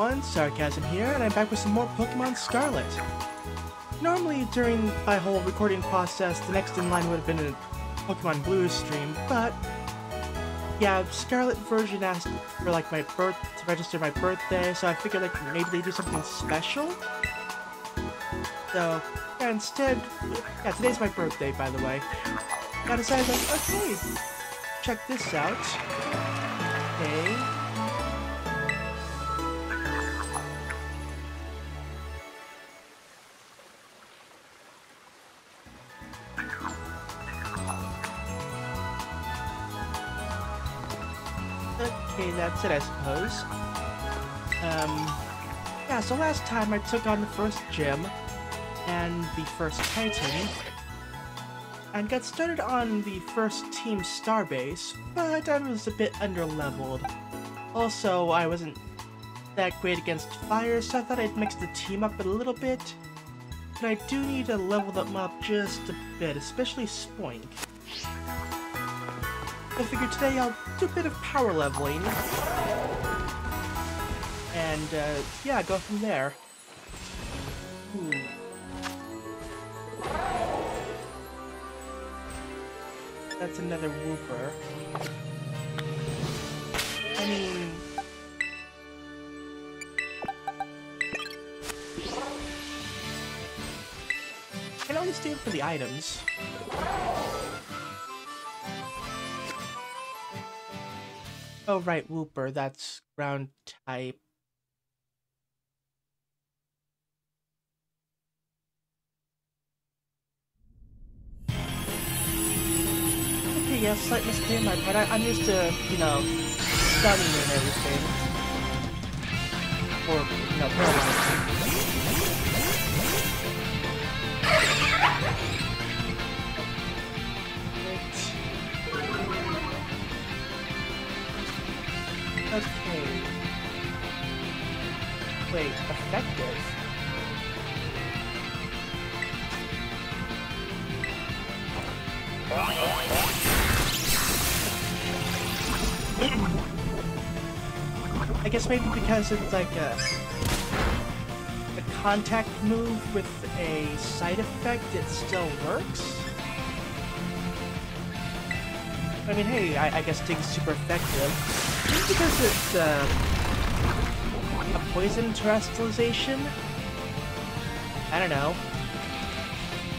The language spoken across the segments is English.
Everyone, Czarcasm here, and I'm back with some more Pokemon Scarlet. Normally, during my whole recording process, the next in line would have been a Pokemon Blue stream, but yeah, Scarlet version asked for like my birth to register my birthday, so I figured like maybe they do something special. So yeah, instead, yeah, today's my birthday, by the way. I decided like, okay, check this out. Okay. It, I suppose. Um, yeah, so last time I took on the first gym and the first Titan, and got started on the first Team Starbase, but I was a bit underleveled. Also, I wasn't that great against fire, so I thought I'd mix the team up a little bit. But I do need to level them up just a bit, especially Spoink. I figured today I'll do a bit of power leveling. And, uh, yeah, go from there. Ooh. That's another Wooper. I mean... I can do it for the items. Oh, right, Wooper, that's ground type. Okay, yeah, slight mistake on my part. I, I'm used to, you know, stunning and everything. Or, you know, paralyzing. Okay. Wait, effective? I guess maybe because it's like a, a contact move with a side effect, it still works? I mean, hey, I, I guess Dig's super effective. Maybe because it's uh, a poison Terastallization? I don't know.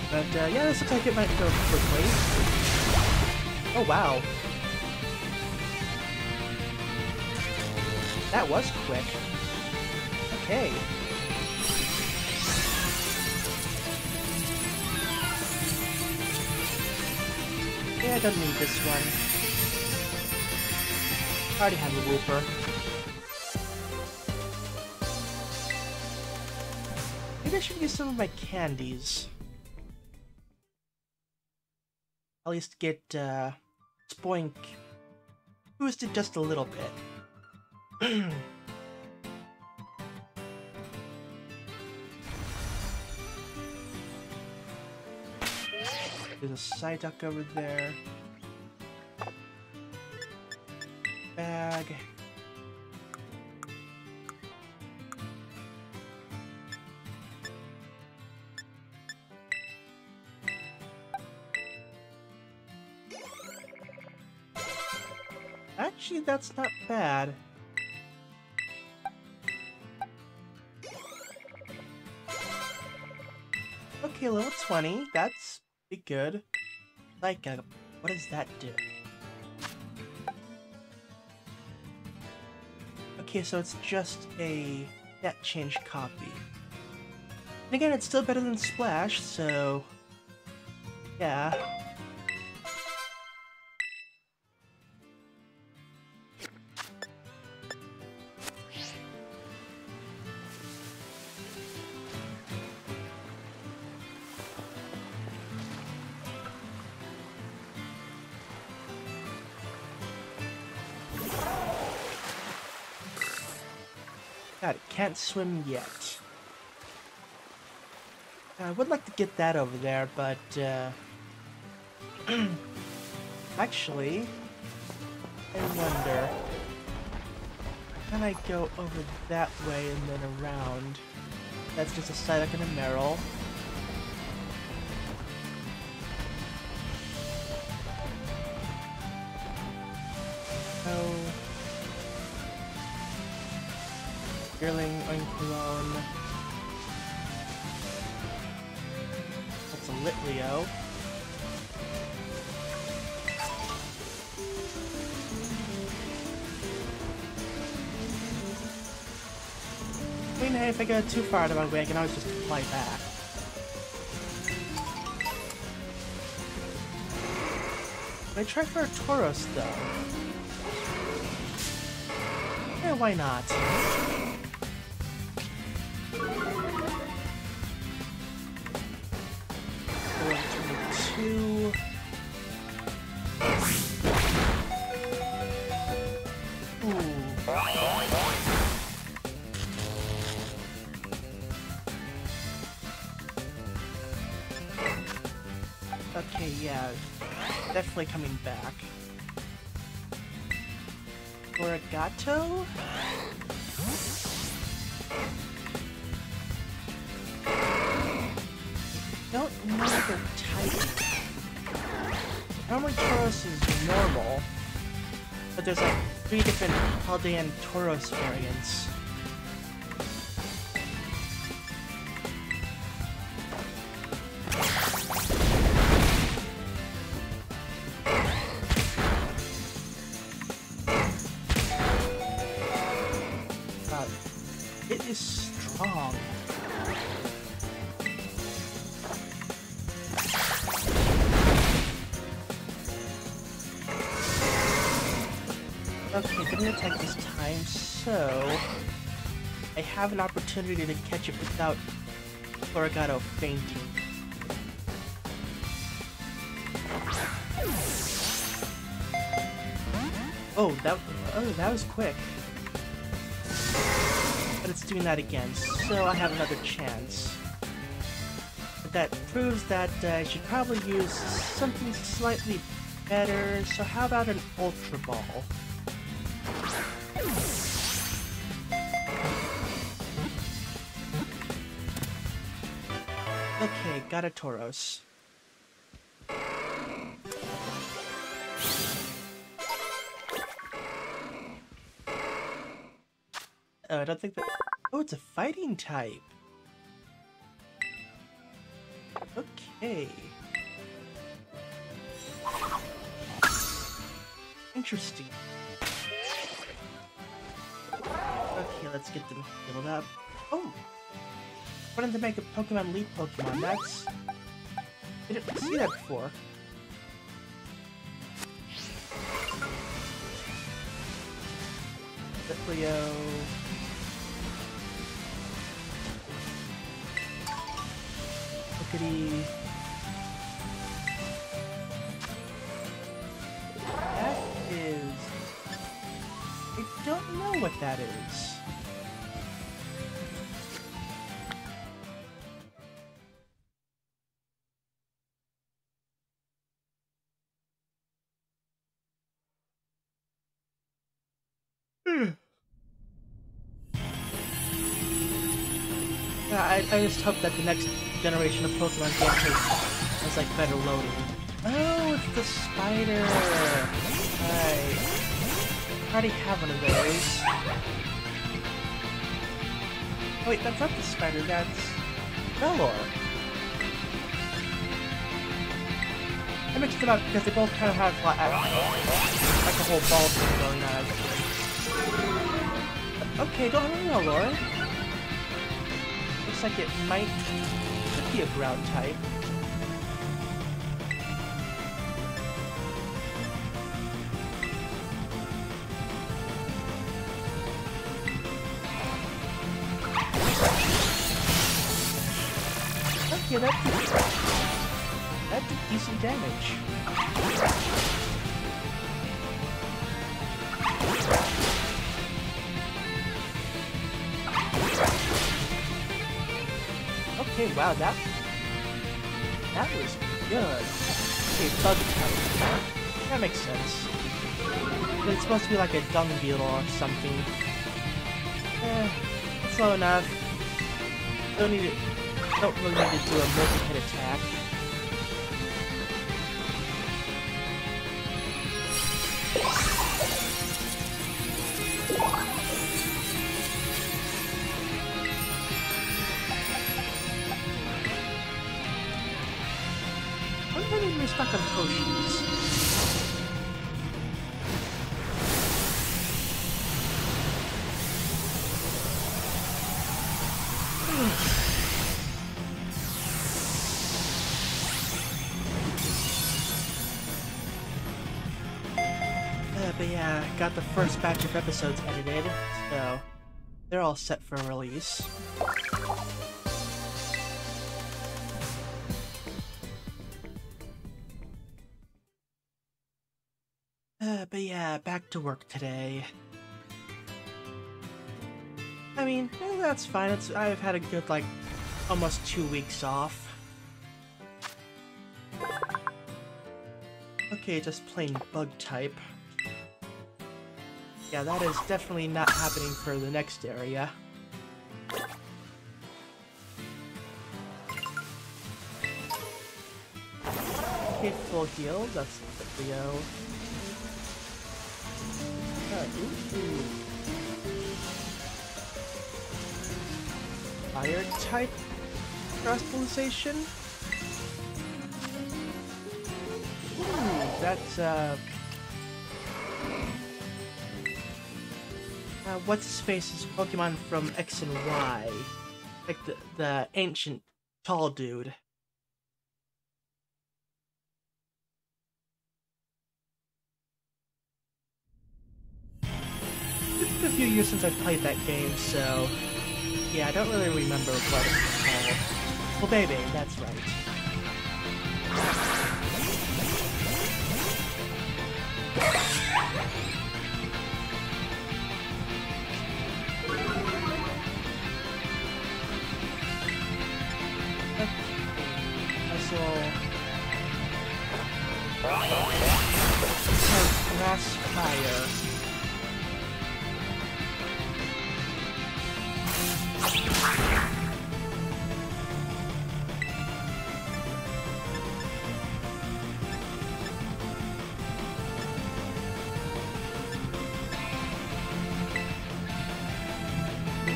But uh, yeah, this looks like it might go quickly. Oh wow. That was quick. Okay. Yeah, I don't need this one. I already have a Wooper. Maybe I should use some of my candies. At least get, uh, Spoink boosted just a little bit. There's a Psyduck over there. Bag. Actually, that's not bad. Okay, level 20. That's pretty good. Like, uh, what does that do? Okay, so it's just a net change copy. And again, it's still better than Splash, so... Yeah. Can't swim yet. I would like to get that over there, but, uh... Actually, I wonder... Can I go over that way and then around? That's just a side Psyduck and a Marill. Yearling, Oinkologne. That's a Litleo. I mean, hey, if I get too far out of my way, I can always just fly back. I try for a Tauros, though. Yeah, why not? Definitely coming back. Origato? Don't know their type. Normally Tauros is normal, but there's like three different Paldean Tauros variants. Opportunity to catch it without Floragato fainting. Oh, that oh that was quick. But it's doing that again, so I have another chance. But that proves that uh, I should probably use something slightly better, so how about an Ultra Ball? Got a Tauros. Oh, I don't think that... Oh, it's a fighting type. Okay. Interesting. Okay, let's get them healed up. Oh! Wanted to make a Pokemon Lead Pokemon, that's... I didn't see that before. Litleo... Lookity... Uh, that is... I don't know what that is. I, just hope that the next generation of Pokemon games has like better loading. Oh, it's the spider! I already have one of those. Wait, that's not the spider, that's Rellor. I mixed them up because they both kind of have like, like a whole ball thing going on. Okay, don't worry, Rellor. Looks like it might could be a ground type. Like a dung beetle or something. Eh, slow enough. Don't need to, don't really need to do a multi-hit attack. First batch of episodes edited, so they're all set for release. Uh, but yeah, back to work today. I mean, eh, that's fine. It's I've had a good like almost two weeks off. Okay, just plain bug type. Yeah, that is definitely not happening for the next area. Okay, full heal, that's go. Uh, ooh, ooh. Fire type crystallization? Ooh, that's uh Uh, what's his face is Pokemon from X and Y? Like the, the ancient tall dude. It's been a few years since I played that game, so yeah, I don't really remember what it was called. Well, baby, that's right. Missile. Grass fire.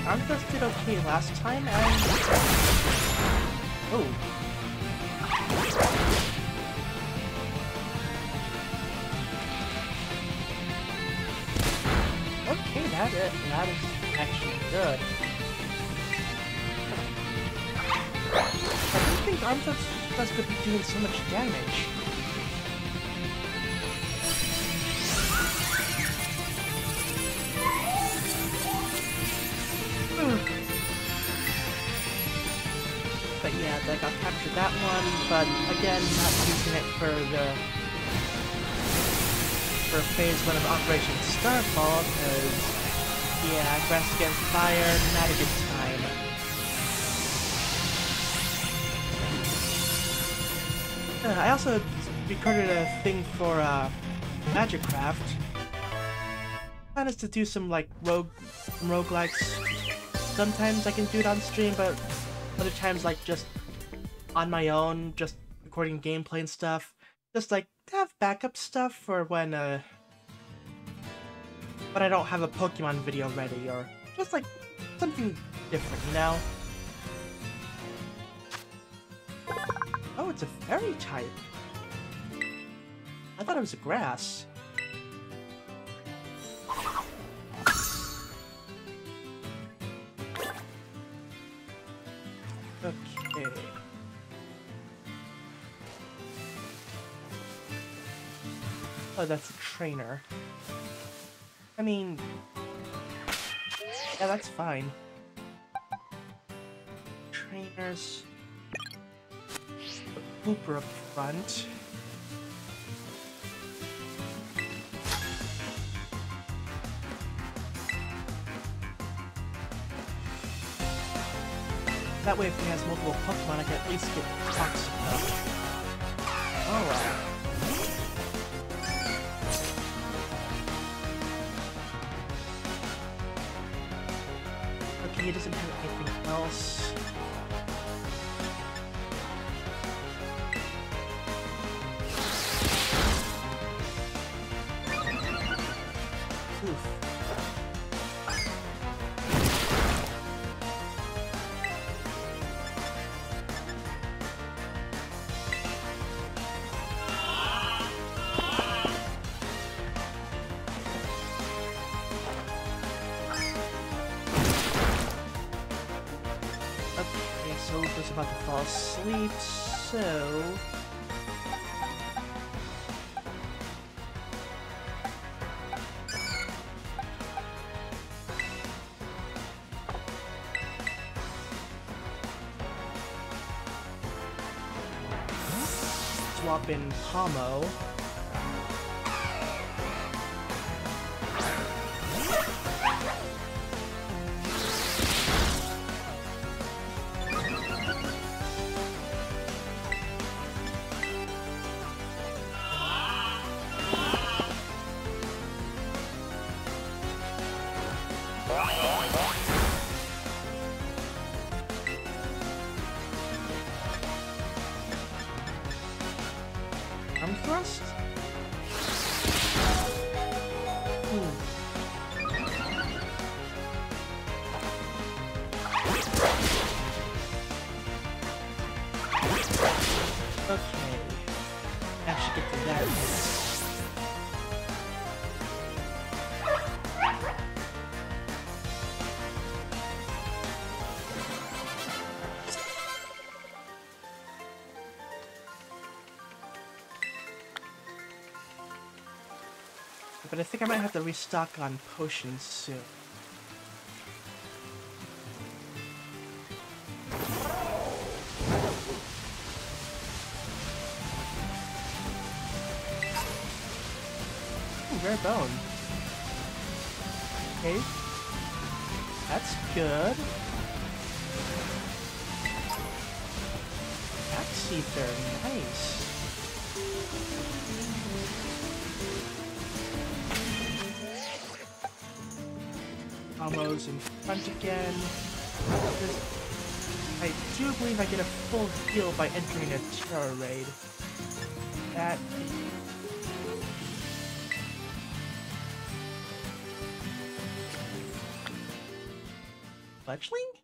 Arthas did okay last time, and... Oh. Don't think Armthas does be doing so much damage. Hmm. But yeah, I'll capture that one, but again, not using it for the for phase one of Operation Starfall, because yeah, Grass Against Fire, not a good Uh, I also recorded a thing for uh, Magicraft. Plan is to do some like rogue roguelikes. Sometimes I can do it on stream, but other times like just on my own, just recording gameplay and stuff. Just like have backup stuff for when uh when I don't have a Pokemon video ready or just like something different, you know? Oh, it's a fairy type. I thought it was a grass. Okay. Oh, that's a trainer. I mean... Yeah, that's fine. Trainers... Wooper up front. That way, if he has multiple Pokemon, I can at least get Toxic. Alright. Okay, he doesn't have anything else. Swap in Pawmo. But I think I might have to restock on potions soon. Ooh, rare bone. Okay. That's good. Axe ether, nice. Pawmo's in front again. I do believe I get a full heal by entering a Tera raid. That fletchling?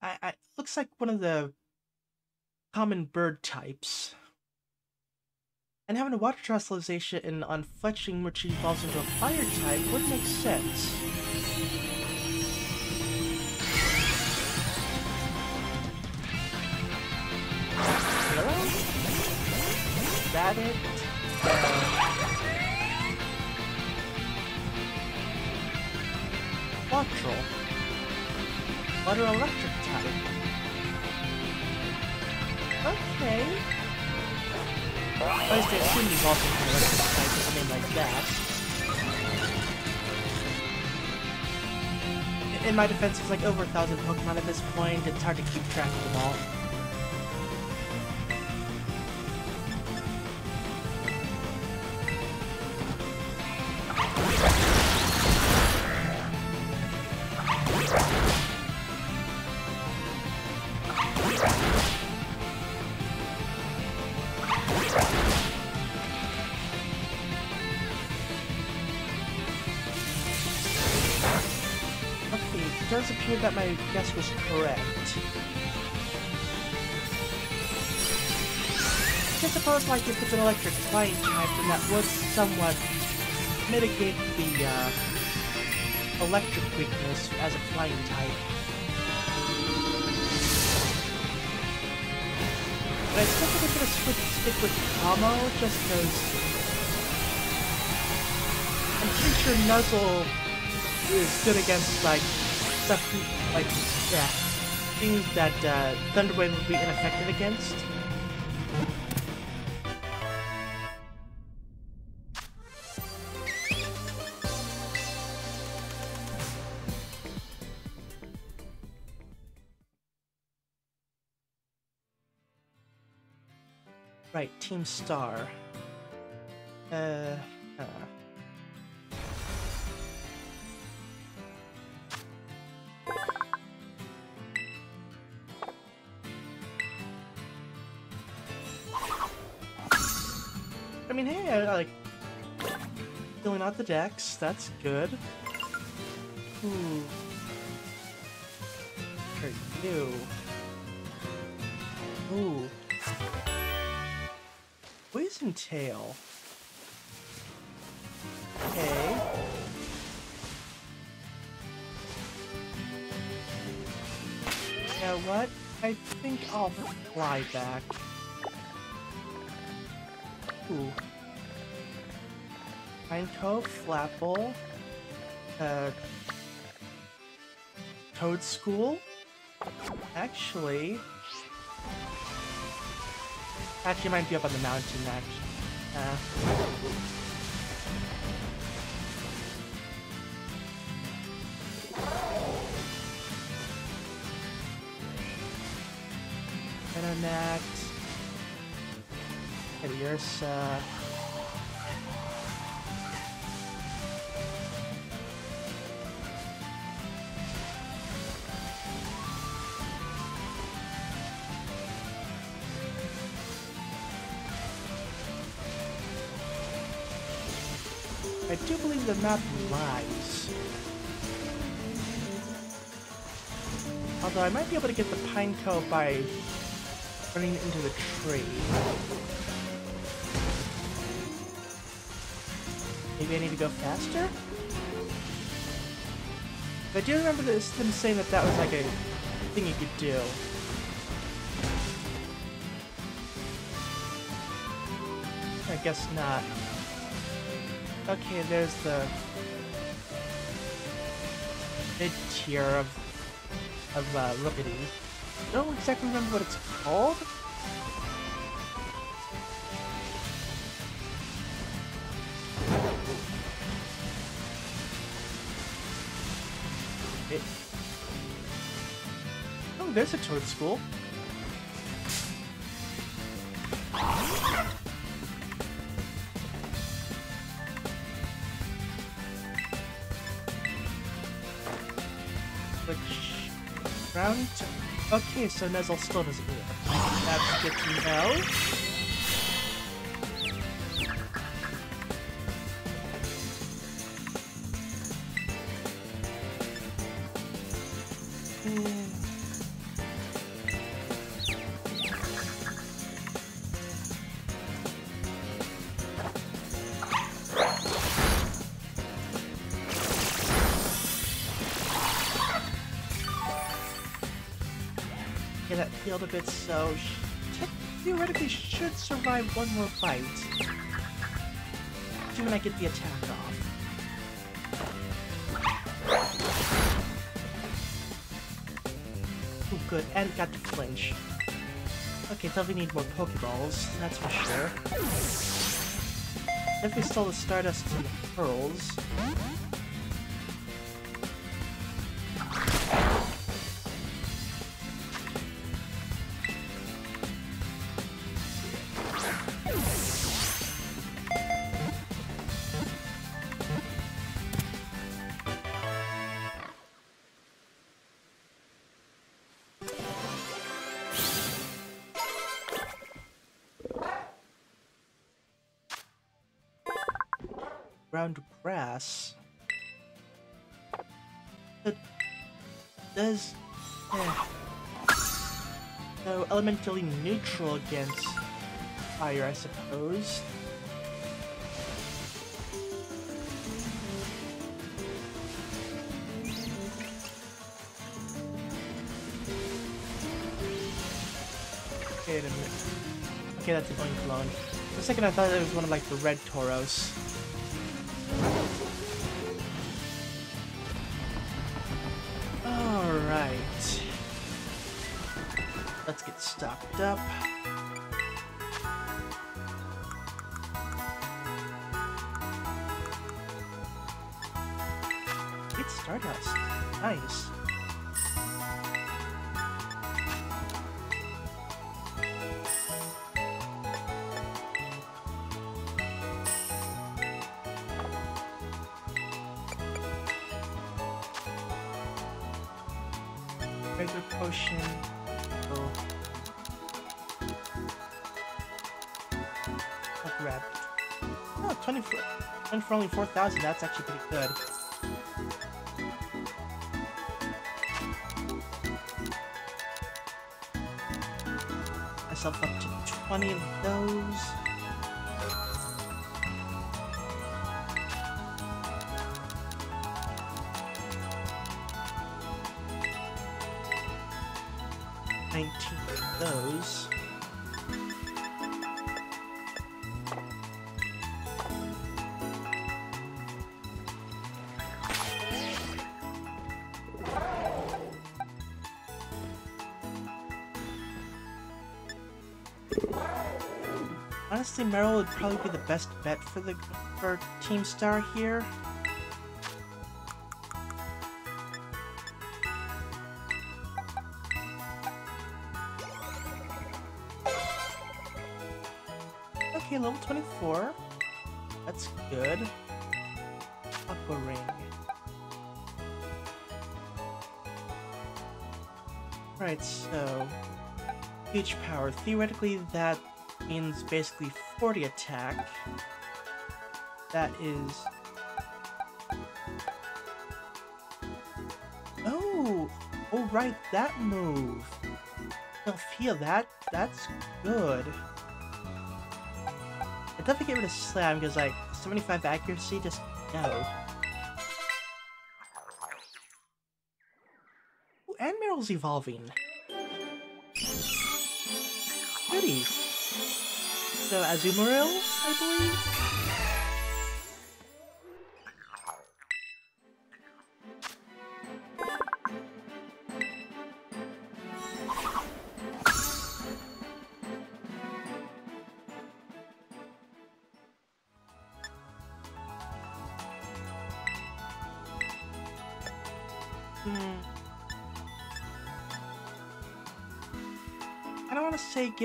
I, I looks like one of the common bird types. And having a water Terastallization on fletchling which evolves into a fire type would make sense. that it? Water electric type. Okay. I just assume he's also an electric type or something like that. In my defense, there's like over a thousand Pokemon at this point, it's hard to keep track of them all. Was correct. I suppose like if it's an electric flying type, then that would somewhat mitigate the uh, electric weakness as a flying type. But I still think I'm gonna switch, stick with Pawmo just because I'm pretty sure Nuzzle is good against like stuff like yeah, things that uh, Thunderwave would be ineffective against. Right, Team Star. Uh, uh. Like filling out the decks. That's good. Ooh. For you. Ooh. Poison tail. Okay. You know what? I think I'll fly back. Ooh. Pineco, Flapple, uh, Toedscool. Actually, actually, might be up on the mountain. Actually, uh, Internet. Ursa. I might be able to get the Pineco by running into the tree. Maybe I need to go faster? I do remember this them saying that that was like a thing you could do. I guess not. Okay, there's the mid tier of of uh, Rookidee. Don't exactly remember what it's called. Oh, there's a Toedscool. Which round? Okay, so Nuzzle still doesn't. That's good to know. So she theoretically should survive one more fight. Assuming I get the attack off. Oh, good, and got the flinch. Okay, we need more Pokeballs, that's for sure. If we stole the Stardust and the Pearls. So, elementally neutral against fire, I suppose. A. Okay, that's an Oinkologne. For a second I thought it was one of like the red Tauros. Stocked up. It's Stardust. Nice. Regular potion. I'll grab only for, and for only 4,000, that's actually pretty good. Myself up to 20 of those. Probably be the best bet for the for Team Star here. Okay, level 24. That's good. Aqua Ring. Right, so... Huge power. Theoretically, that means basically 40 attack. That is... Oh! Oh, right, that move! Sophia, that, that's good. I definitely get rid of Slam, because, like, 75 accuracy, just no. Ooh, and Marill's evolving. Goody. So, Azumarill, I believe?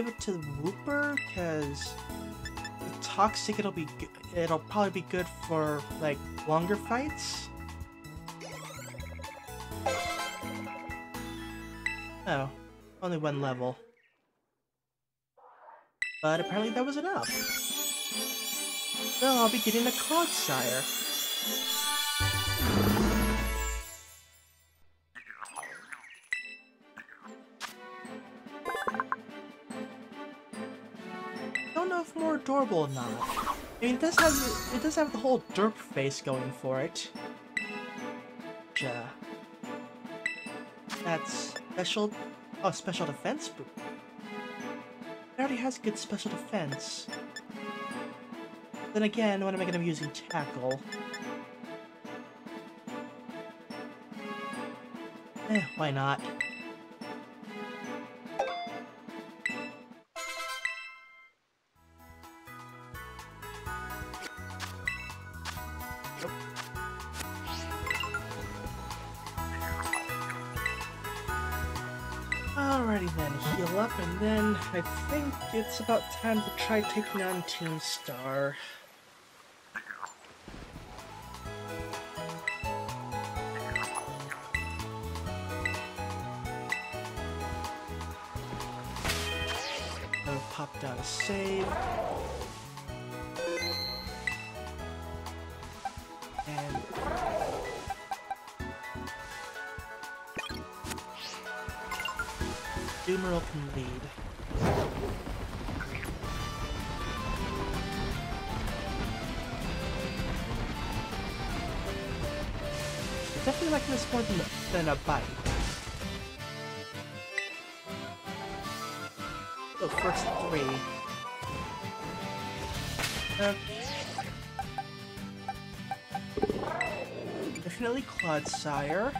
Give it to the Wooper, because Toxic it'll be it'll probably be good for like longer fights. Oh, only one level. But apparently that was enough. So I'll be getting a Clodsire. Not. I mean, it does have it does have the whole derp face going for it. Ja. That's special. Oh, special defense. boo- It already has good special defense. Then again, when am I going to be using tackle? Eh, why not? I think it's about time to try taking on Team Star. Than a bite. So first three. Okay. Definitely Clodsire.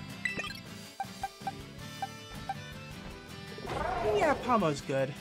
Yeah, Pawmo's good.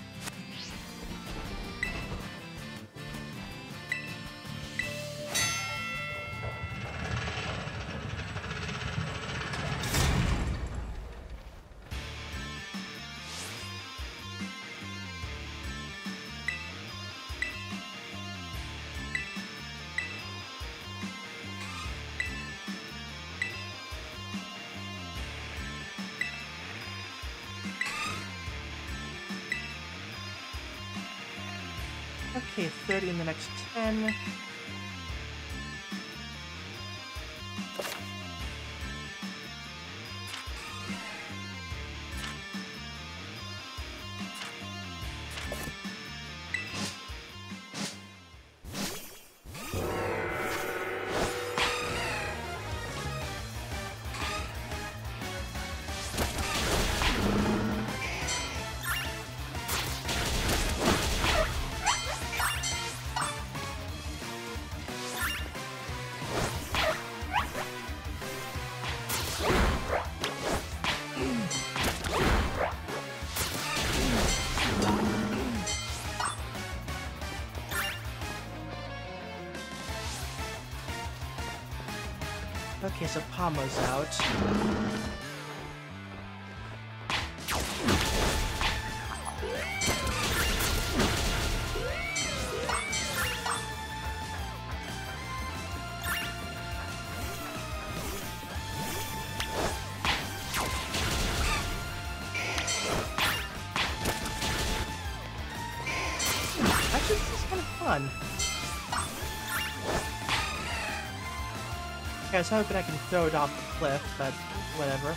Okay, so Pawmo's out. Was hoping I can throw it off the cliff, but whatever.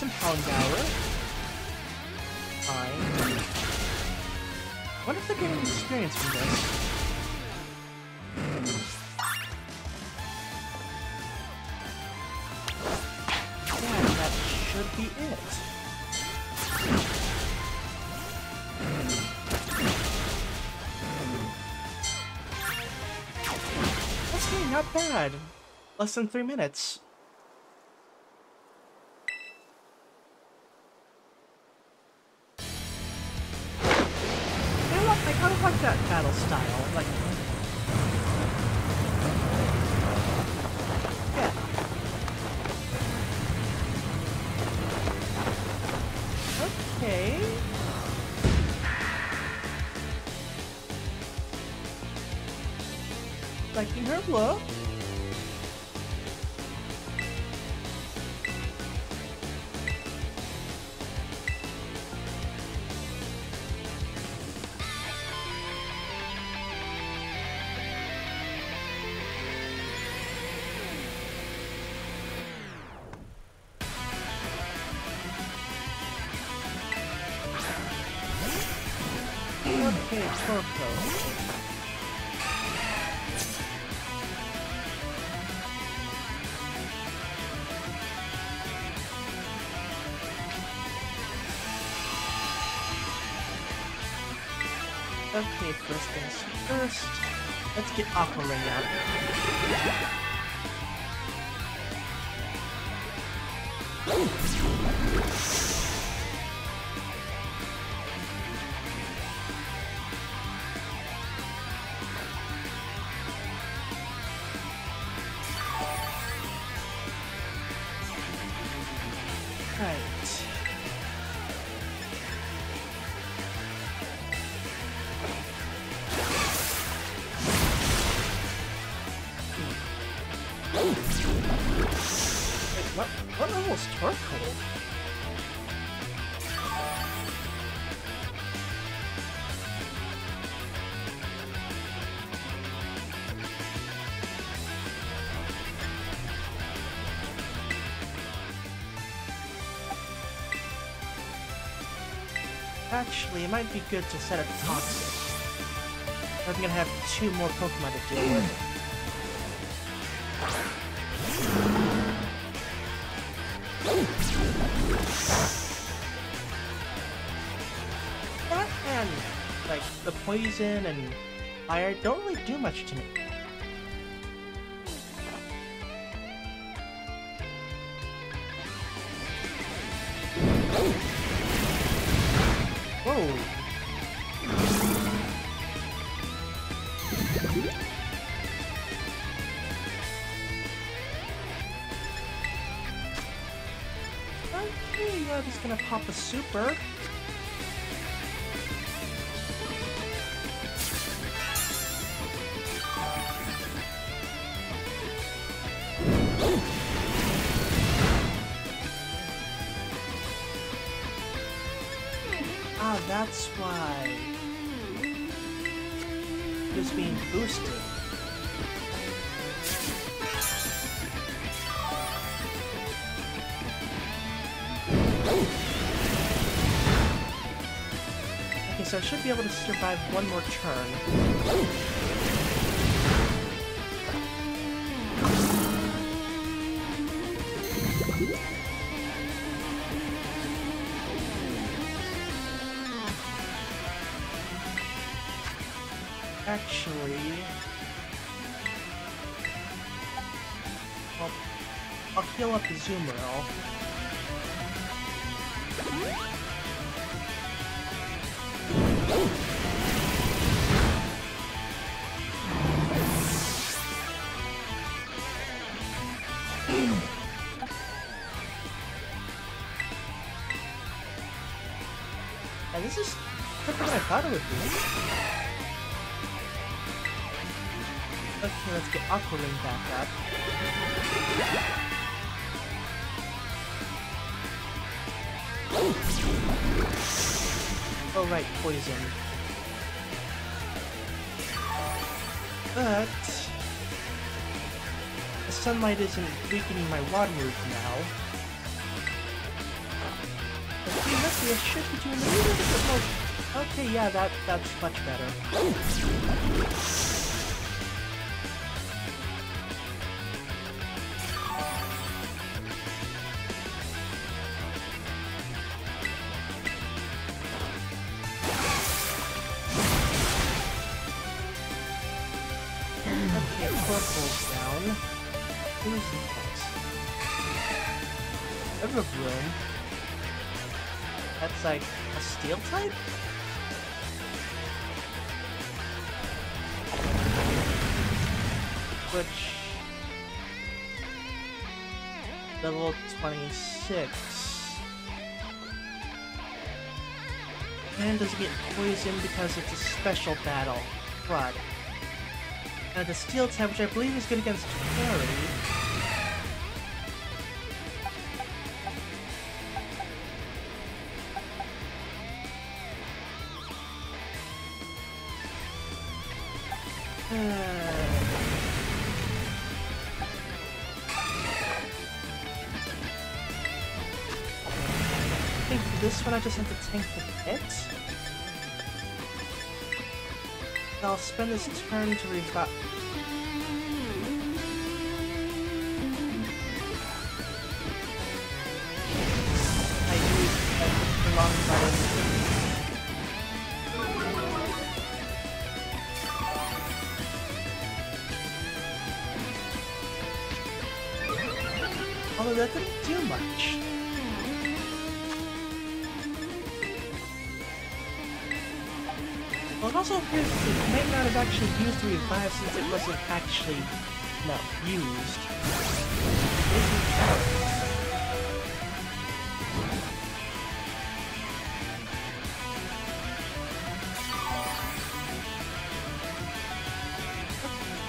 Some Houndour. Fine. What if they're getting experience from this? Yeah, that should be it. Not bad. Less than three minutes. Okay. Liking her look. Let's Actually, it might be good to set up Toxic. I'm gonna have two more Pokemon to deal with. That and, like, the poison and fire don't really do much to me. Why. It's being boosted. Okay, so I should be able to survive one more turn. Actually... Well, I'll heal up the Zoomerl. Get back up. Oh right, poison. But... The sunlight isn't weakening my water move now. Luckily I should be doing a little bit more... Okay, yeah, that, that's much better. Which... Level 26. And doesn't get poisoned because it's a special battle. Crud. Uh, the steel type, which I believe is good against Terry. Spend this turn to revive. Although that didn't do much. It also appears it might not have actually used the revive since it wasn't actually, no, used.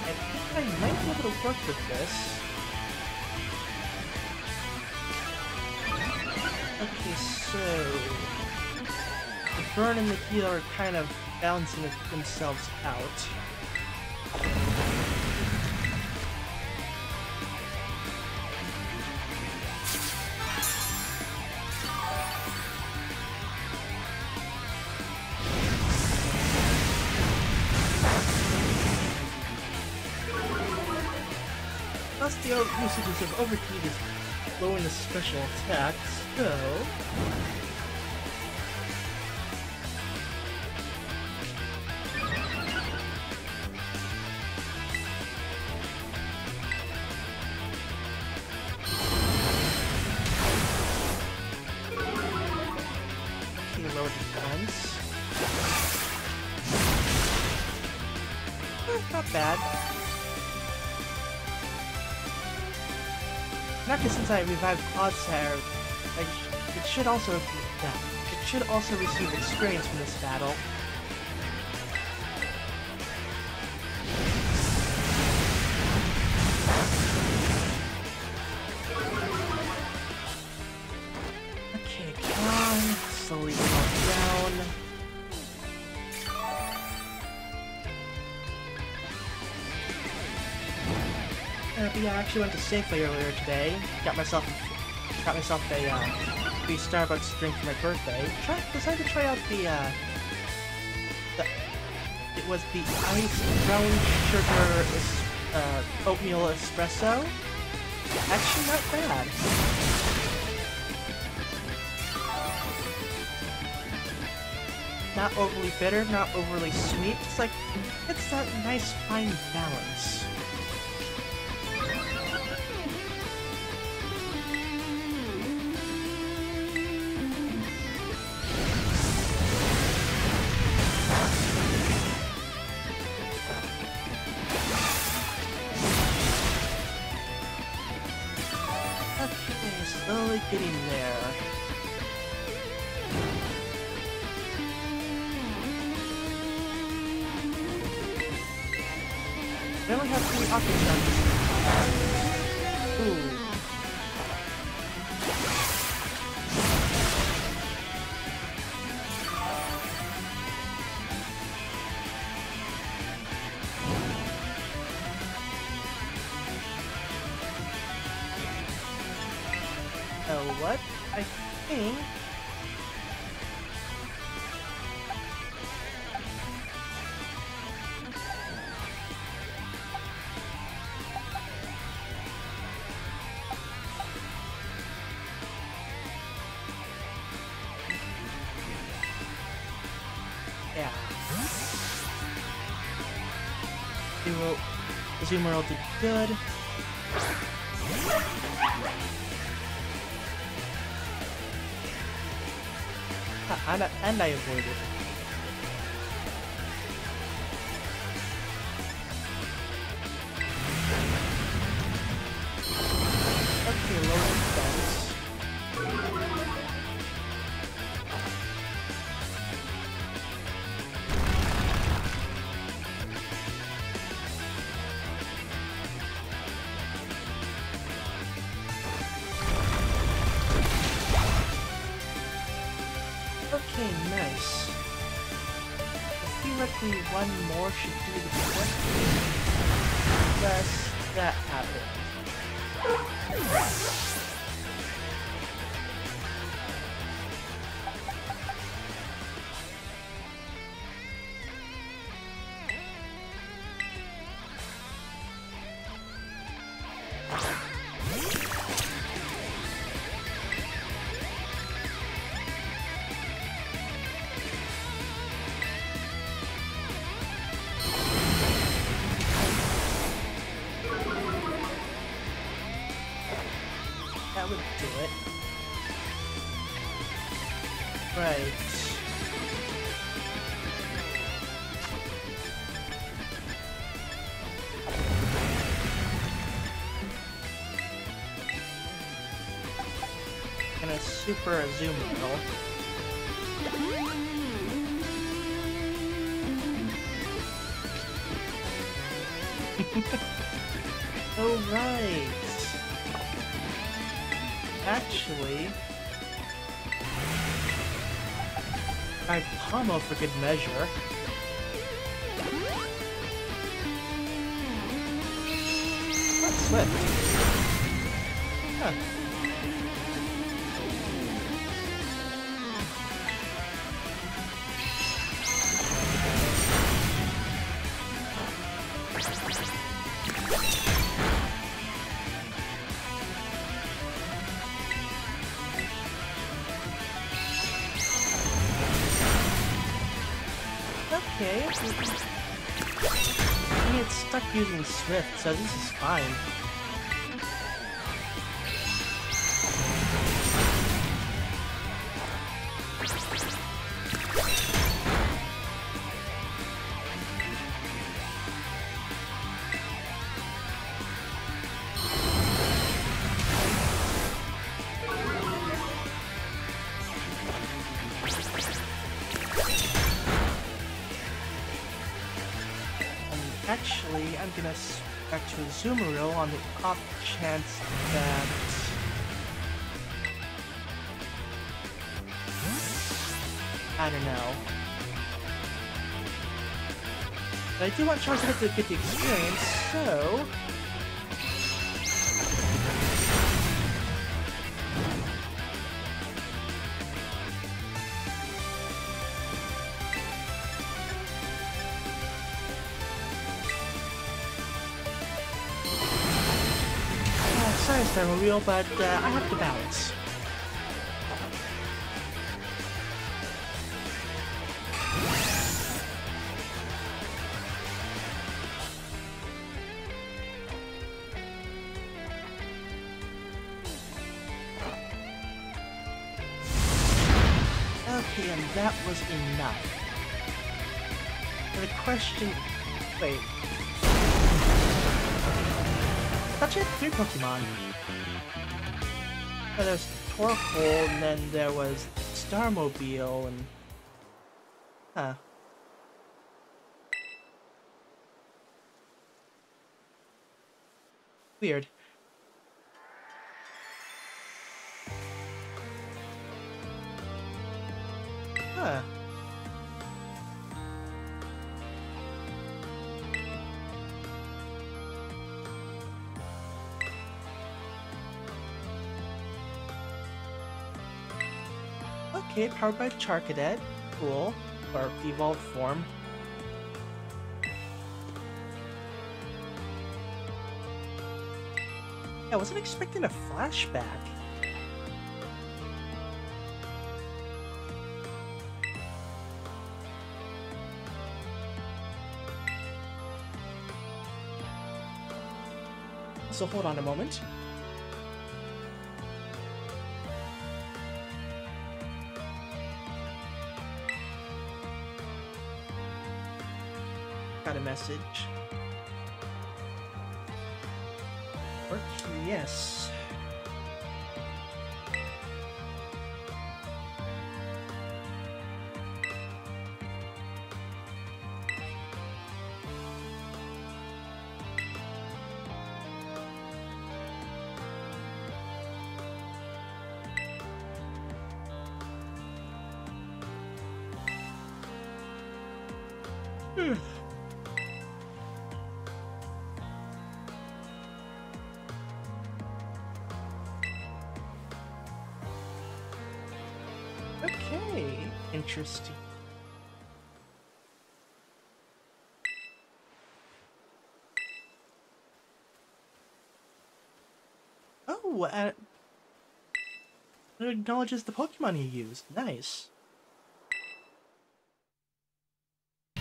I think I might be able to work with this. Okay, so... The burn and the heal are kind of balancing themselves out. Plus the usages of overheat is lowering the special attack, so... Sh- it should also it should also receive experience from this battle. Okay, slowly down. Uh, yeah, I actually went to Safeway earlier today. Got myself got myself a uh, free Starbucks drink for my birthday. Try, decided to try out the uh, the it was the iced brown sugar uh, oatmeal espresso. Actually, not bad. Not overly bitter, not overly sweet. It's like it's that nice fine balance. Only have three options Zoomer will do good. And I avoided. Gonna super zoom though. oh right. Actually, I pommel for good measure. Not swift. Huh. So this is fine. Back on the off chance that... I don't know. But I do want Charizard to get the experience, so... Thermobile, but uh, I have to balance. Okay, and that was enough. The question... Wait. That's it? three Pokemon. And there's Torkoal, and then there was Starmobile, and... Huh. Weird. Okay, powered by Charcadet. Cool. Or evolved form. I wasn't expecting a flashback. So hold on a moment. Message. Work? Yes. Oh, uh, it acknowledges the Pokemon you used. Nice.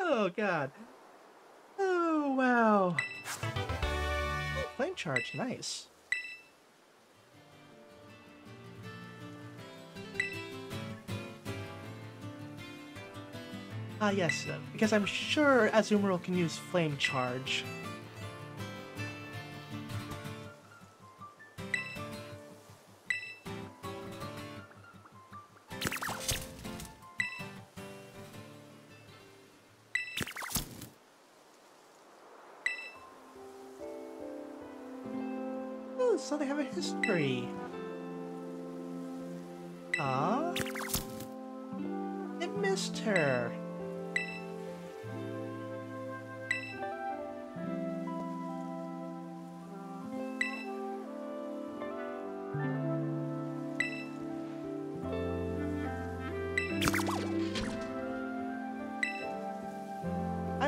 oh god. Oh wow. Flame charge, nice. Ah yes, because I'm sure Azumarill can use Flame Charge.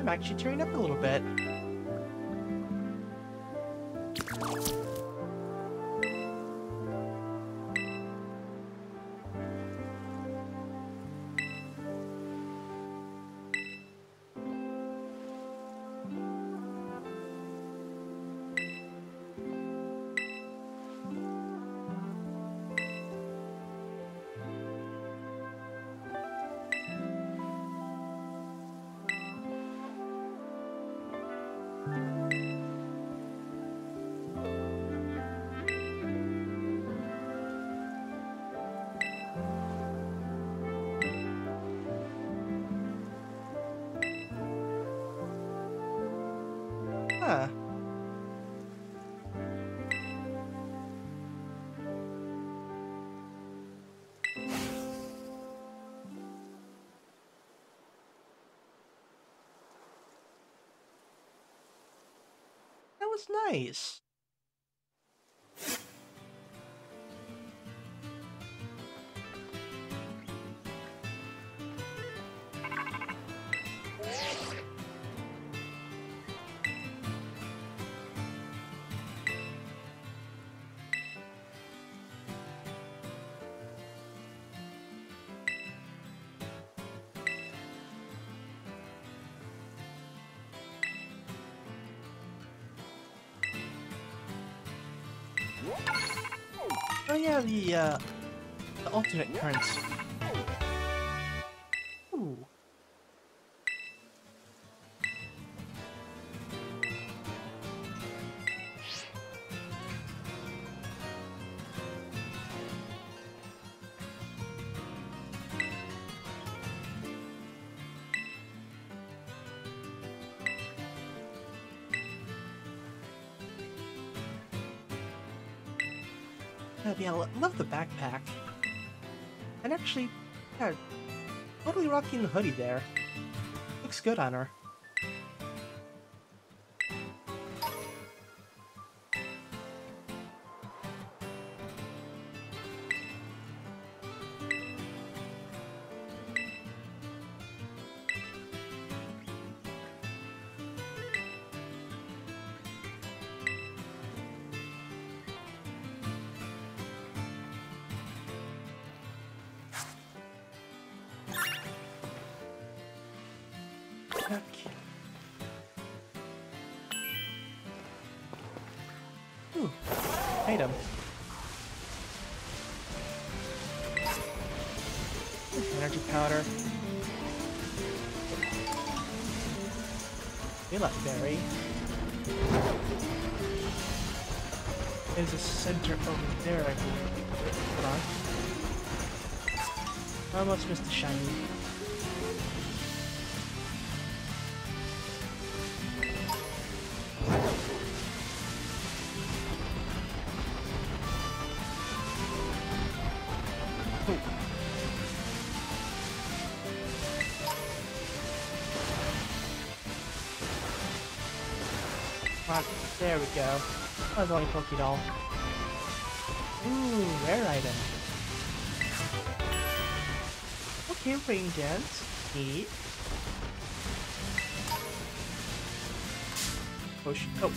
I'm actually tearing up a little bit. Nice. Oh yeah, the, uh, the alternate currents. I love the backpack. And actually, yeah, totally rocking the hoodie there. Looks good on her. Okay. Ooh, item. Energy powder. Daylight berry. There's a center over there, I believe. Hold on. Almost missed the shiny. Was only Pokédoll. Ooh, rare item. Okay, rain dance. Neat. Oh, sh oh.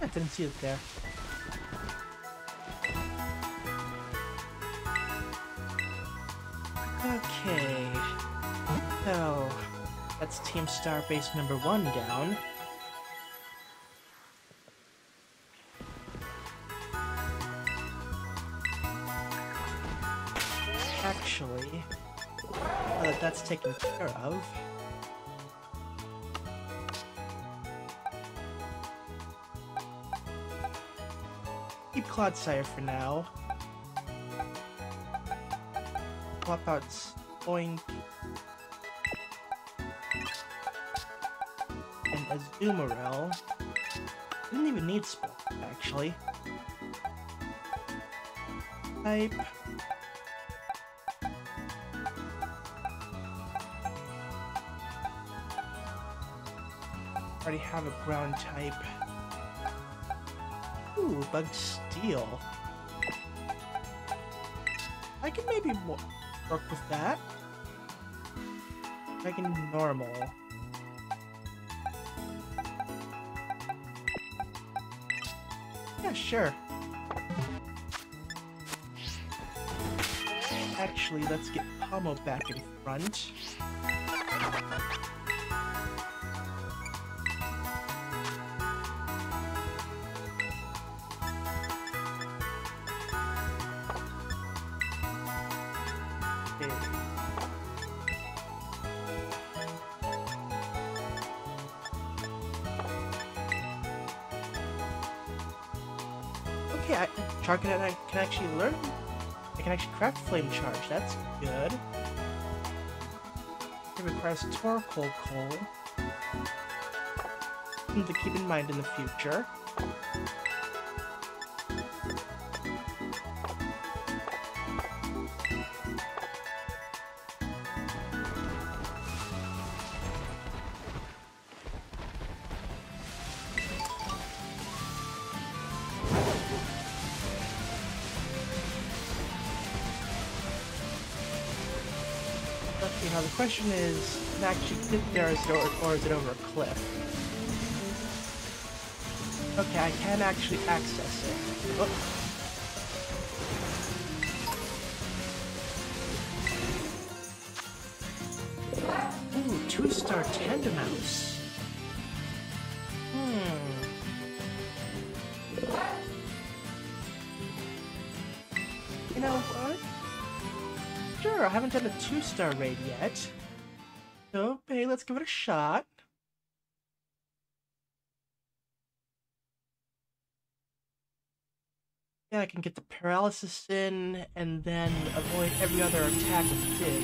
I didn't see it there. Starbase number one down. Actually, that's taken care of, keep Clodsire for now. Swap out Boink and Azumarill. Didn't even need Spell, actually. Type. Already have a ground type. Ooh, Bug Steel. I can maybe work with that. Dragon normal. Sure. Actually, let's get Pawmo back in front. Okay. Okay, I, can, I can actually learn. I can actually craft Flame Charge. That's good. It requires Torkoal Coal. Something to keep in mind in the future. Question is, can I actually get there, it or, or is it over a cliff? Okay, I can actually access it. Oh. Two-star Tandemaus. Hmm. You know what? Sure, I haven't done a two-star raid yet. Give it a shot. Yeah, I can get the paralysis in and then avoid every other attack with Dig.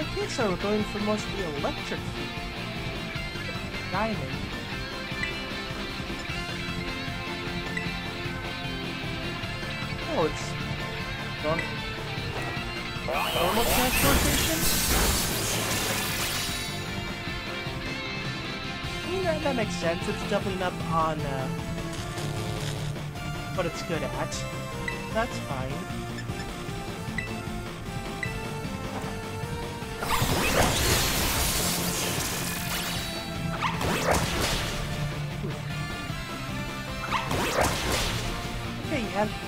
Okay, so we're going for mostly electric Diamond. Oh, it's gone normal transportation? I mean, that, that makes sense. It's doubling up on uh, what it's good at. That's fine. Okay, yeah. Definitely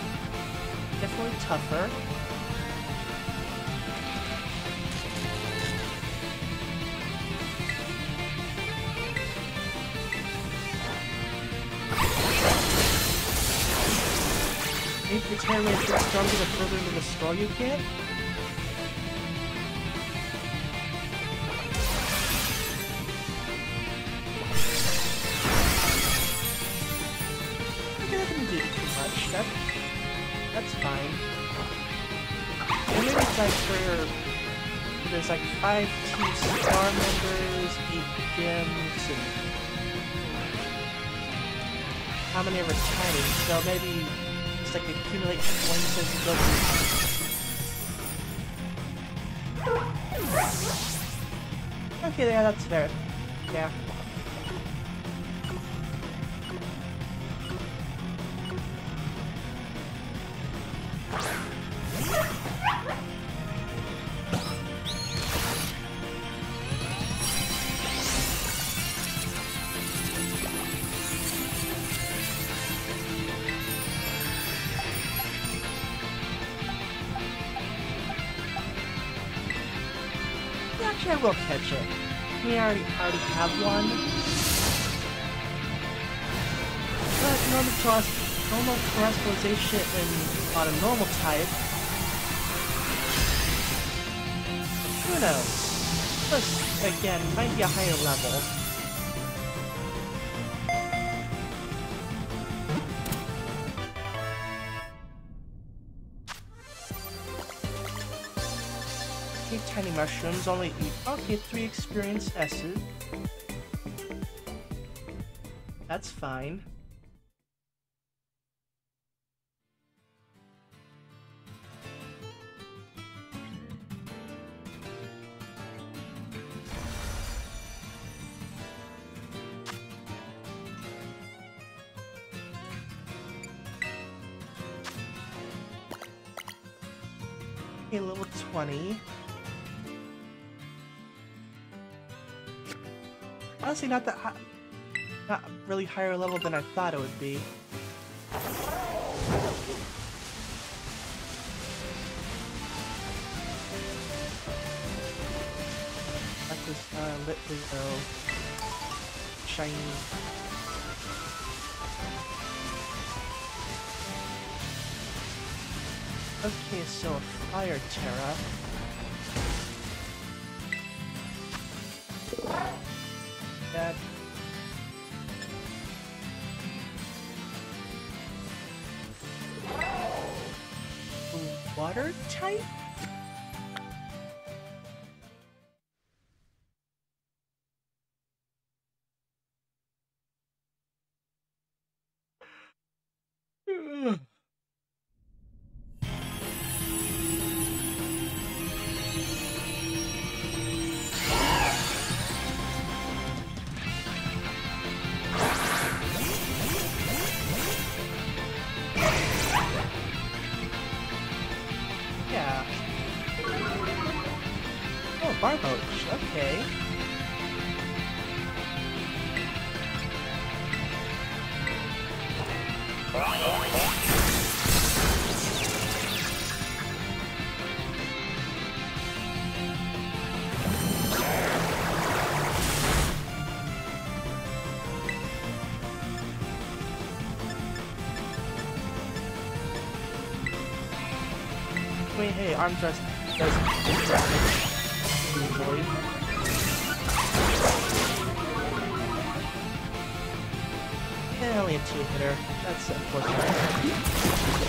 tougher. The get stronger the further into the you get? That's fine. Maybe like for... There's like five two-star members, eight gems, and... How many are retiring? So maybe just like accumulate points as you go. Okay, yeah, that's fair. Yeah. In, on a normal type. Who knows? Plus, again, might be a higher level. Okay, tiny mushrooms, only eat. Okay, three experience S's. That's fine. 20. Honestly, not that high, not really higher level than I thought it would be. Like this uh, Litleo, shiny. Okay, so fire Tera. Arm thrust does. Yeah, only a two hitter. That's unfortunate.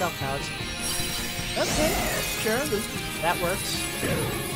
It knocked. Okay, sure, that works.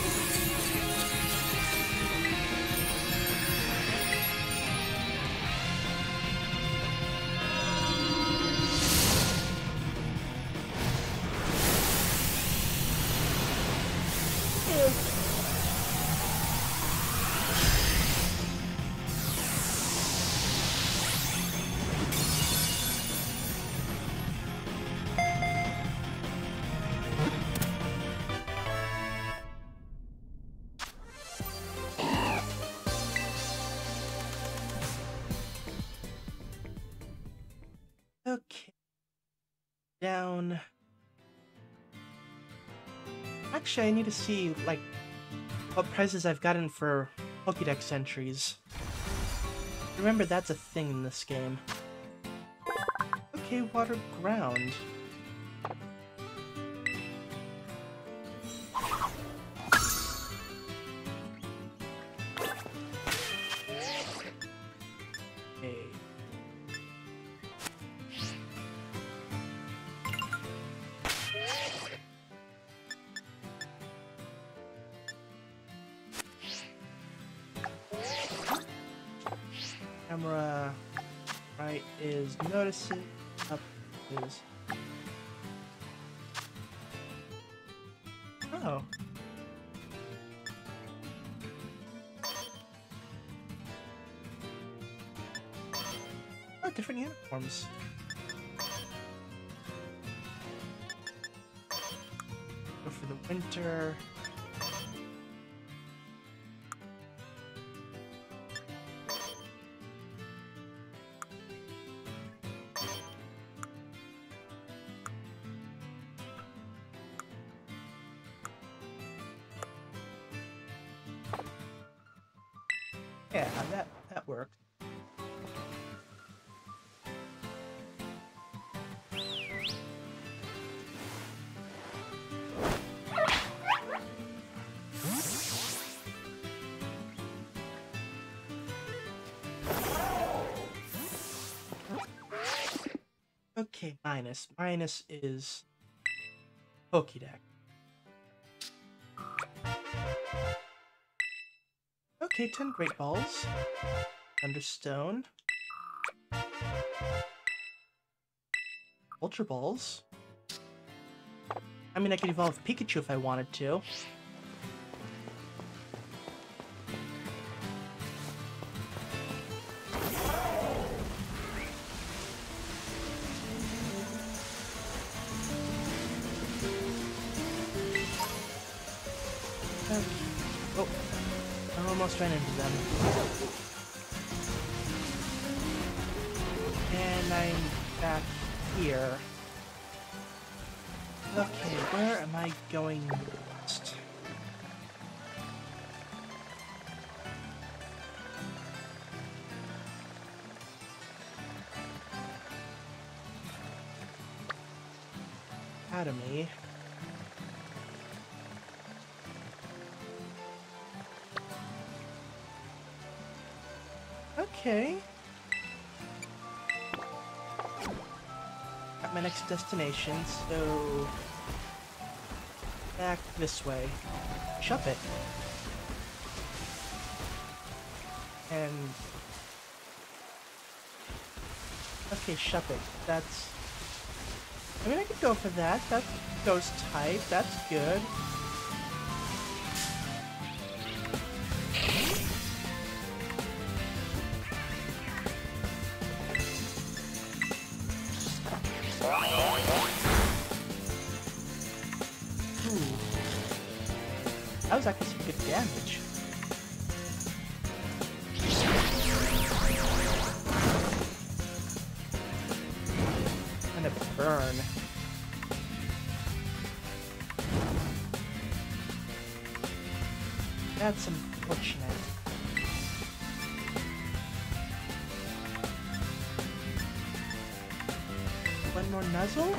Actually, I need to see, like, what prizes I've gotten for Pokédex entries. Remember, that's a thing in this game. Okay, water ground. Camera right is noticing, up is. Oh. Oh, different uniforms. Go for the winter. Okay, minus. Minus is Pokédex. Okay, 10 Great Balls. Thunderstone. Ultra Balls. I mean, I could evolve Pikachu if I wanted to. Destination, so... Back this way. Shove it. And... Okay, Shuppet. That's... I mean, I could go for that. That goes tight. That's good. That was actually some good damage. And a burn. That's unfortunate. One more nuzzle?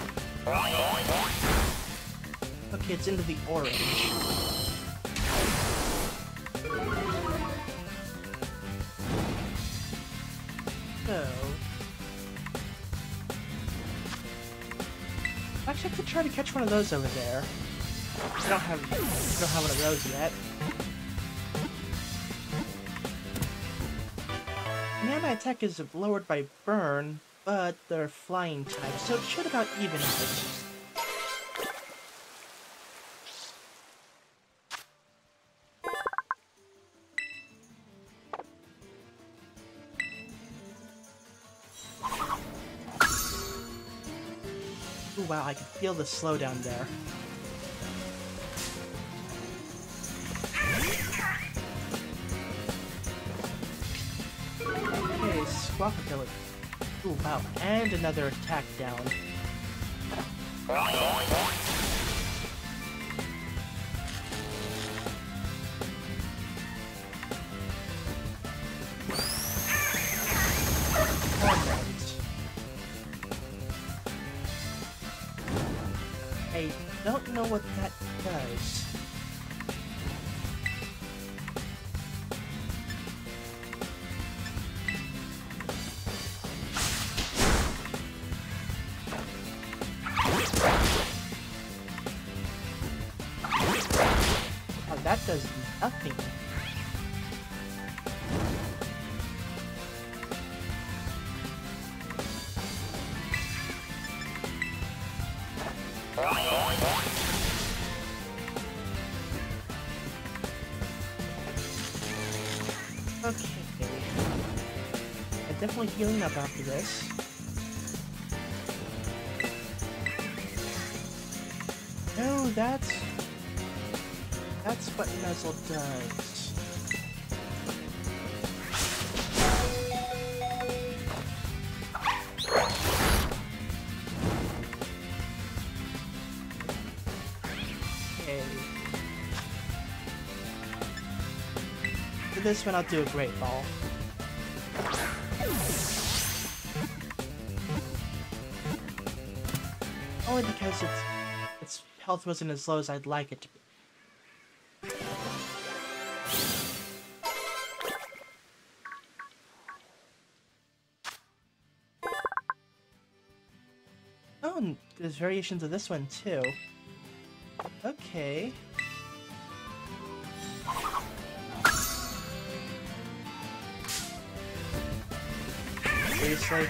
Okay, it's into the orange. One of those over there. I don't have, I don't have one of those yet. Now my attack is lowered by burn, but they're flying type, so it should about even out. Wow, I can feel the slowdown there. Okay, Squawk ability. Ooh, wow, and another attack down. Know what that definitely healing up after this. No, that's... That's what Nuzzle does. This one, I'll do a Great Ball. Only because its its health wasn't as low as I'd like it to be. Oh, there's variations of this one too. Okay. Seriously?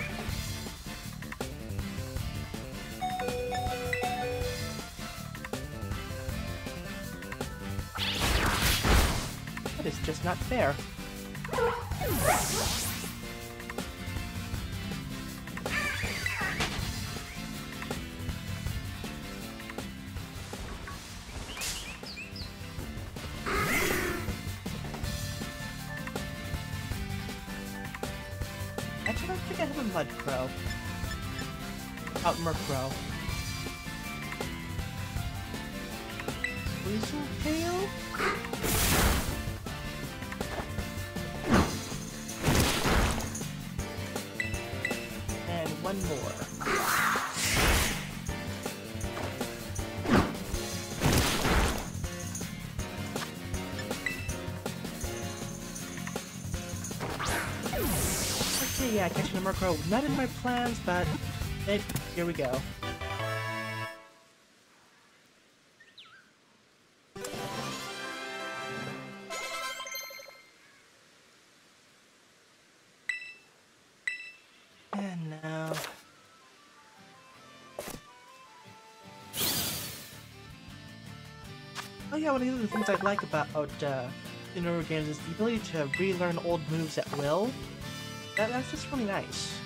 Not fair. Not in my plans, but it, here we go. Oh, yeah, one of the things I like about uh, the newer games is the ability to relearn old moves at will. That, that's just really nice.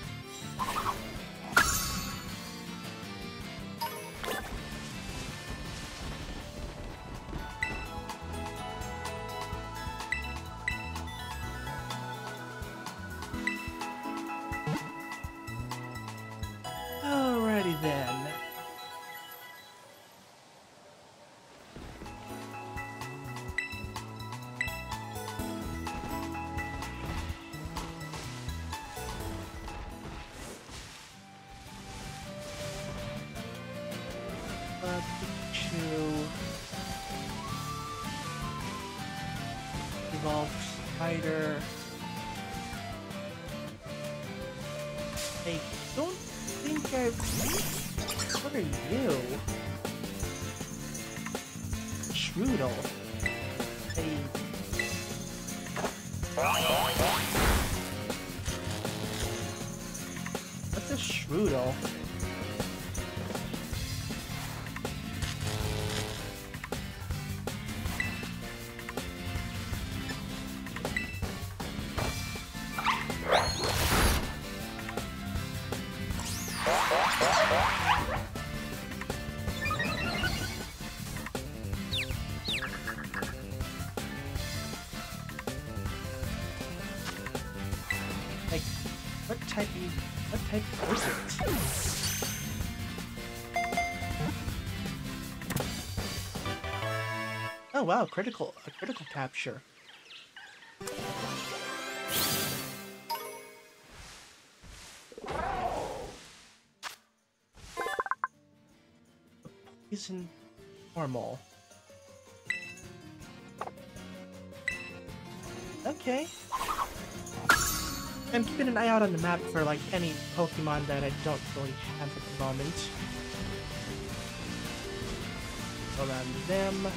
Evolved Spider. I don't think I've... What are you? Shroodle. A... What's a Shroodle? Wow, critical, a critical capture. Poison normal. Okay. I'm keeping an eye out on the map for like any Pokemon that I don't really have at the moment. Around them.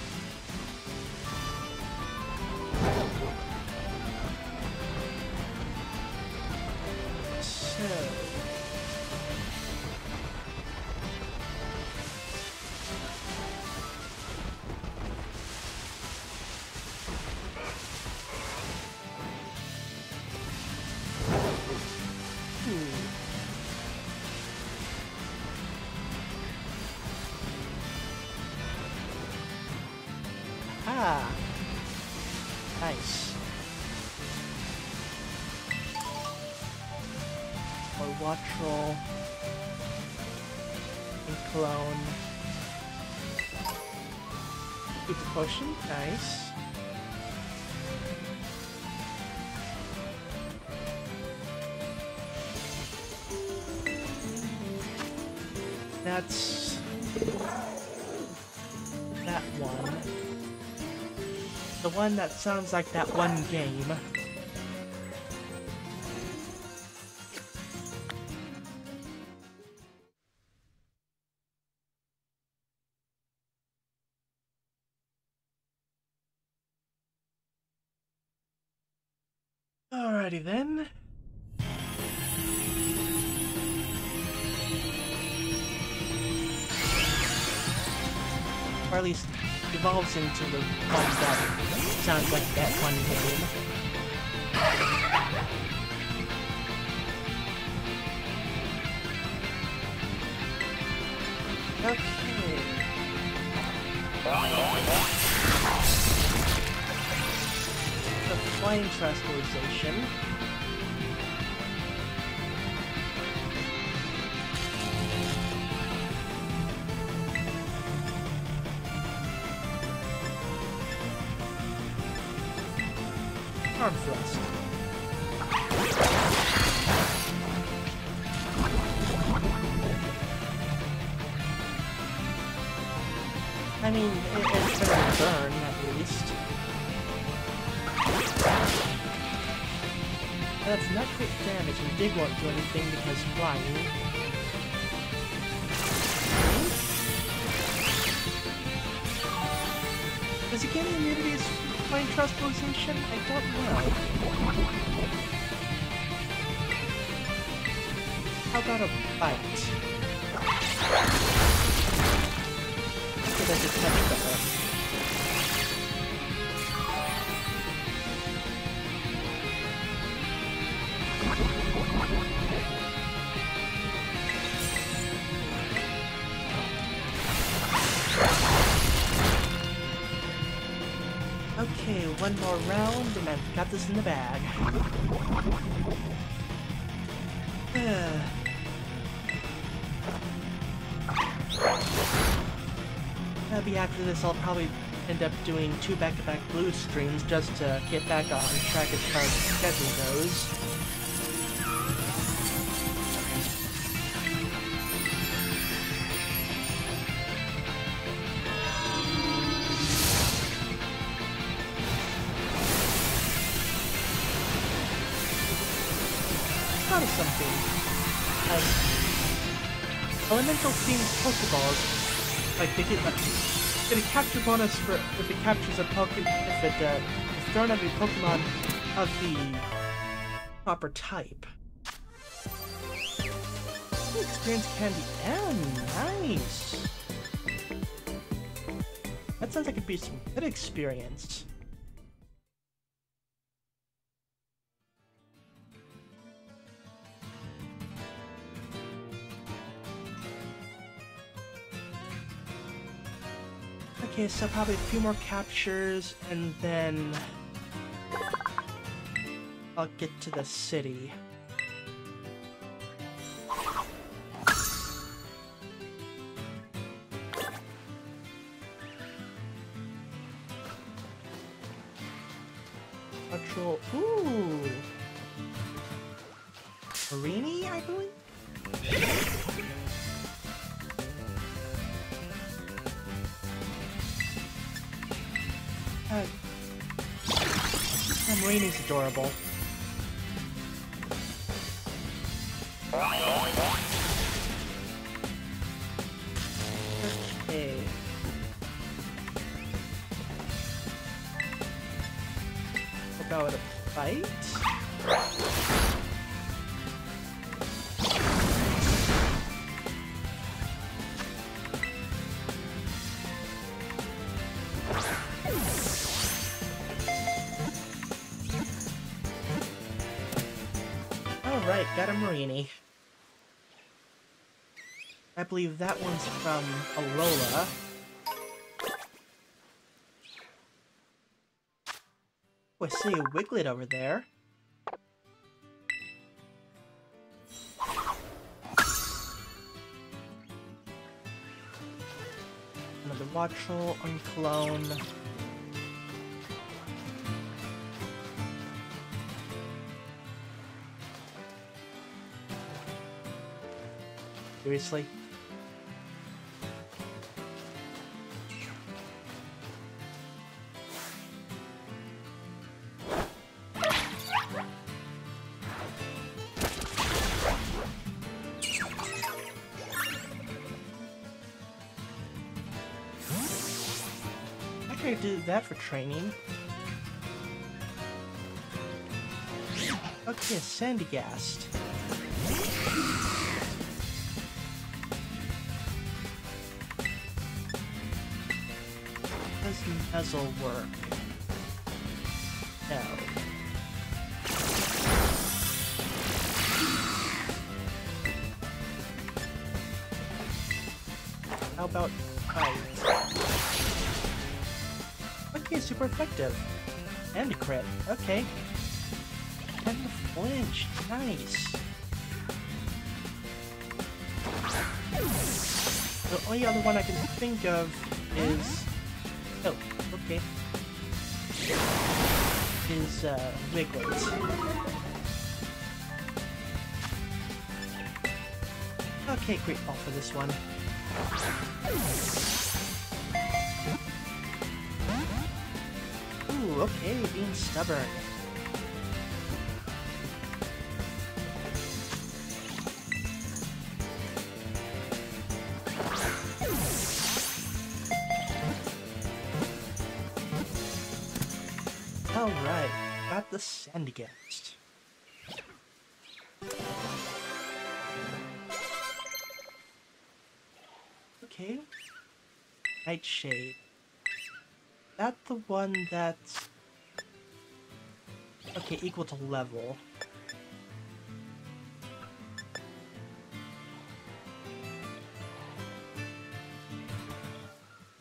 One that sounds like that one game. Alrighty then. Or at least evolves into the one that sounds like that one game. Okay. The flame transportation. Flying. Does it get any immunities from flying transportation? I don't know. How about a bite? Got this in the bag. Uh. Maybe after this, I'll probably end up doing two back-to-back -back blue streams just to get back on track as far as schedule goes. Pokeballs, like they get like, get a capture bonus for if it captures a Pokemon if it uh, thrown at a Pokemon of the proper type. Experience candy. Oh, nice. That sounds like it'd be some good experience. Okay, so probably a few more captures, and then I'll get to the city. Mareanie's believe that one's from Alola. Oh, I see a Wiglet over there. Another Wattrel, Unclone. Seriously? That for training. Okay, Sandygast. does Nuzzle work? Effective. And a crit. Okay. And the flinch. Nice. The only other one I can think of is... Oh, okay. Is, uh, Wiglet. Okay, great ball for this one. Okay, being stubborn. Alright, got the Sandygast. Okay. Nightshade. That the one that's... Okay, equal to level.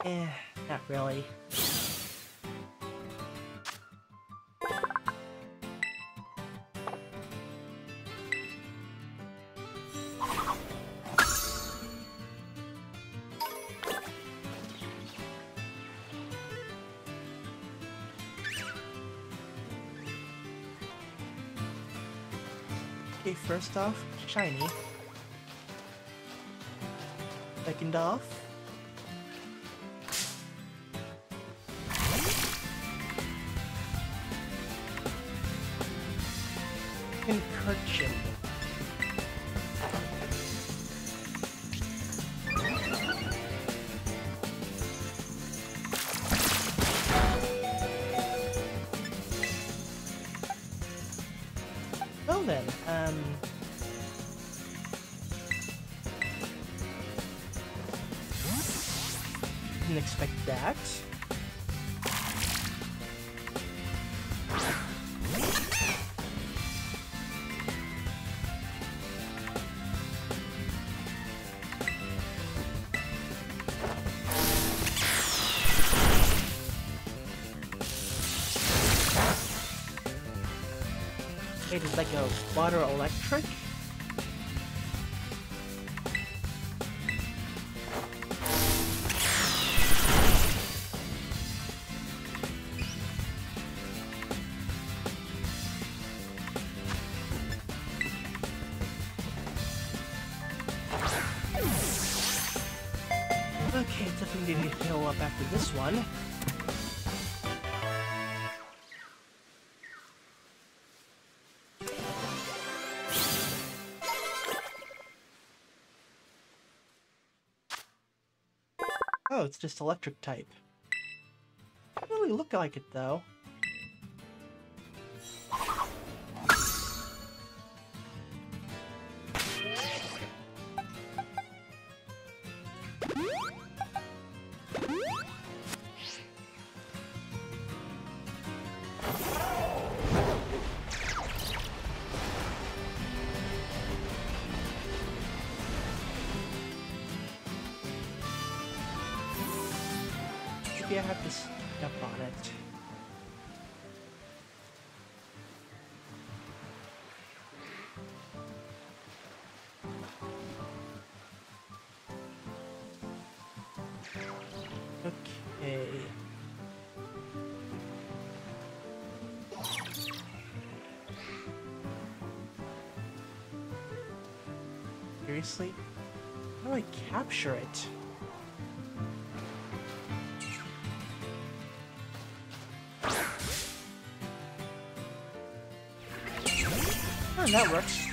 Eh, not really. Off, shiny. Second off, Pincurchin. Water. Okay, Oh, it's just electric type. Doesn't really look like it though. Capture it? Oh, that works.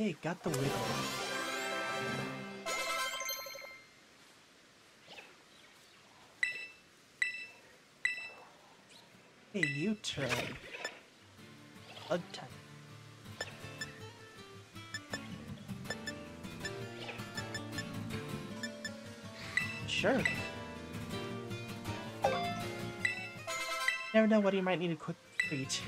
Okay, got the wiggle. Hey, you turn. Type. Sure. Never know what he might need a quick treat.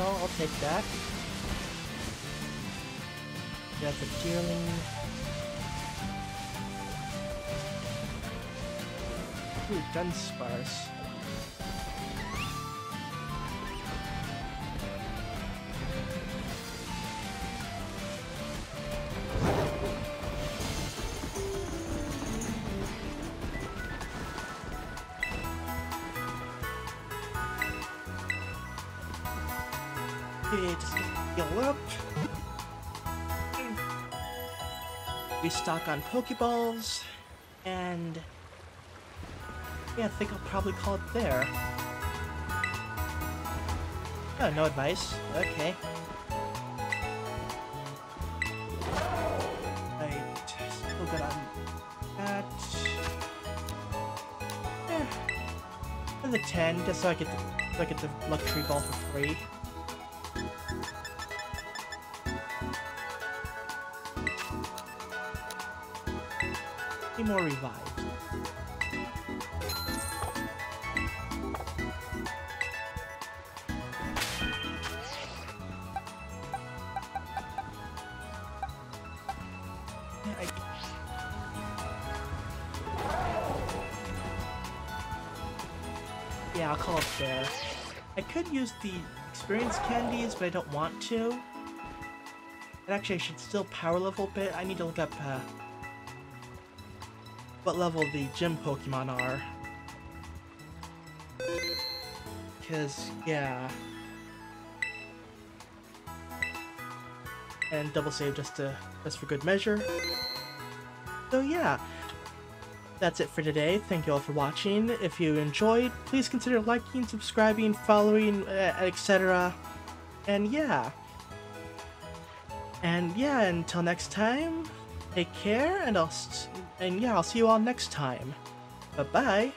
Free I'll take that. That's a deerling. Ooh, Dunsparce. Okay, on Pokeballs. And... Yeah, I think I'll probably call it there. Oh, no advice. Okay. Right, still good on that. Eh. The 10, just so I get the, so I get the luxury ball for free. More revive. Yeah, I'll call it there. I could use the experience candies, but I don't want to. And actually, I should still power level a bit. I need to look up uh, what level the gym Pokemon are. Because, yeah. And double save just to just for good measure. So yeah, that's it for today. Thank you all for watching. If you enjoyed, please consider liking, subscribing, following, uh, etc. And yeah. And yeah, until next time, take care, and I'll and yeah, I'll see you all next time. Bye bye.